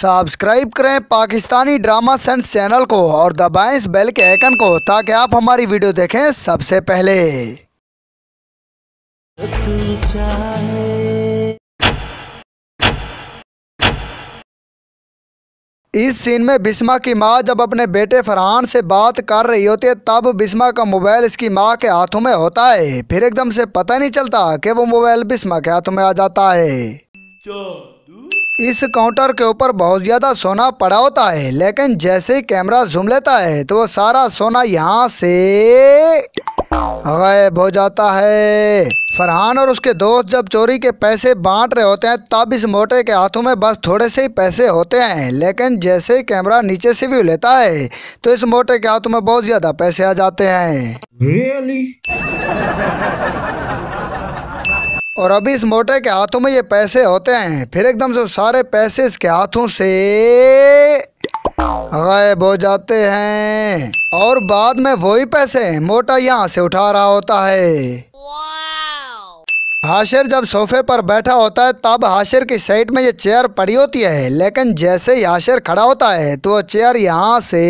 Subscribe करें Pakistani drama sense channel को और दबाएँ इस बेल के आइकन को ताकि आप हमारी वीडियो देखें सबसे पहले। इस सीन में बिस्मा की माँ जब अपने बेटे फरहान से बात कर रही होती है, तब बिस्मा का मोबाइल इसकी माँ के हाथों में होता है। फिर एकदम से पता नहीं चलता कि वो मोबाइल बिस्मा के हाथों में आ जाता है। इस काउंटर के ऊपर बहुत ज़्यादा सोना पड़ा होता है, लेकिन जैसे ही कैमरा जूम लेता है तो वो सारा सोना यहाँ से गायब हो जाता है फरहान और उसके दोस्त जब चोरी के पैसे बांट रहे होते हैं, तब इस मोटे के हाथों में बस थोड़े से ही पैसे होते हैं, लेकिन जैसे ही कैमरा नीचे से व्यू लेता है तो इस मोटे के हाथों में बहुत ज़्यादा पैसे आ जाते हैं Really? और अभी इस मोटे के हाथों में ये पैसे होते हैं। फिर एकदम से सारे पैसे इसके हाथों से गायब हो जाते हैं। और बाद में वही पैसे मोटा यहाँ से उठा रहा होता है। हाशिर जब सोफे पर बैठा होता है, तब हाशिर की साइड में ये चेयर पड़ी होती है। लेकिन जैसे ही हाशिर खड़ा होता है तो वो चेयर यहाँ से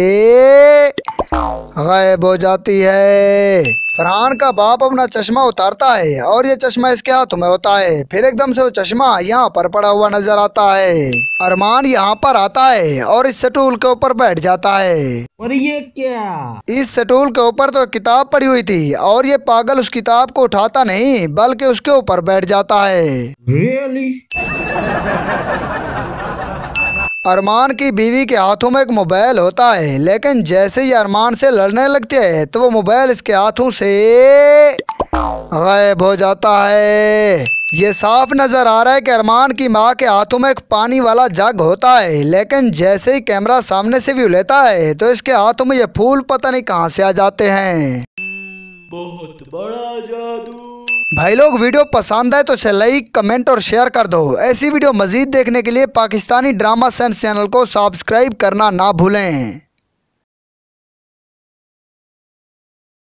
गायब हो जाती है। फरहान का बाप अपना चश्मा उतारता है और ये चश्मा इसके हाथों में होता है। फिर एकदम से वो चश्मा यहाँ पर पड़ा हुआ नज़र आता है। अरमान यहाँ पर आता है और इस स्टूल के ऊपर बैठ जाता है। और ये क्या? इस स्टूल के ऊपर तो किताब पड़ी हुई थी और ये पागल उस किताब को उठाता नहीं बल्कि उसके ऊपर बैठ जाता है। Really? अरमान की बीवी के हाथों में एक मोबाइल होता है, लेकिन जैसे ही अरमान से लड़ने लगते हैं तो वो मोबाइल इसके हाथों से गायब हो जाता है। ये साफ़ नज़र आ रहा है कि अरमान की माँ के हाथों में एक पानी वाला जग होता है, लेकिन जैसे ही कैमरा सामने से व्यू लेता है तो इसके हाथों में ये फूल पता नहीं कहाँ से आ जाते हैं। बहुत बड़ा जादू। भाई लोग, वीडियो पसंद आए तो इसे लाइक कमेंट और शेयर कर दो। ऐसी वीडियो मजीद देखने के लिए पाकिस्तानी ड्रामा सेंस चैनल को सब्सक्राइब करना ना भूलें।